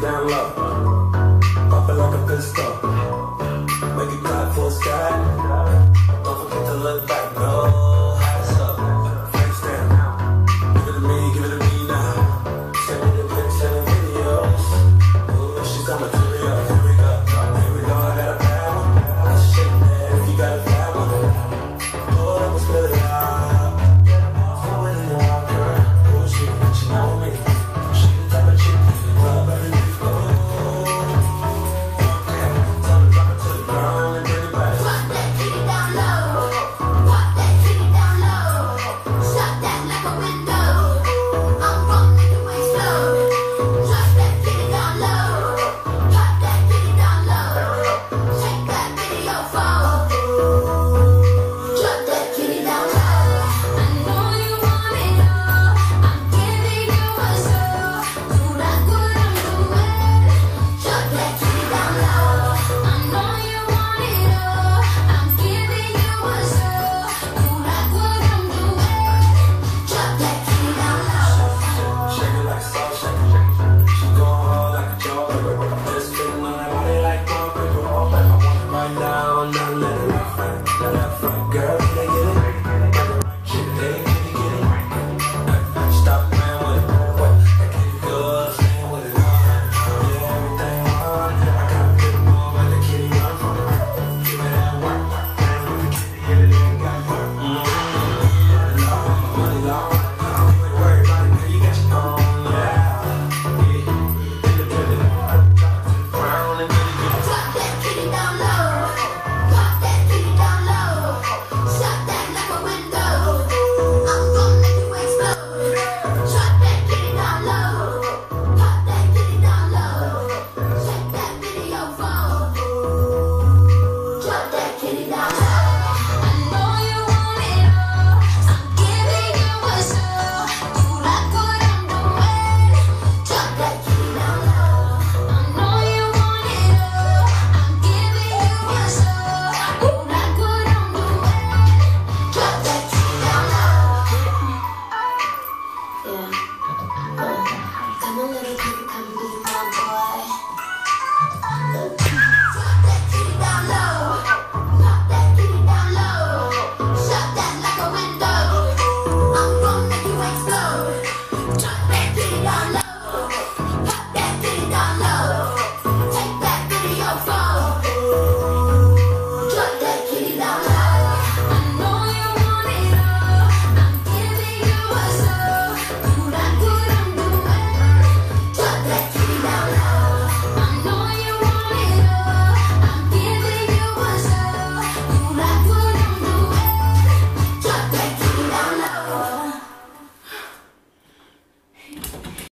down low. Down la la la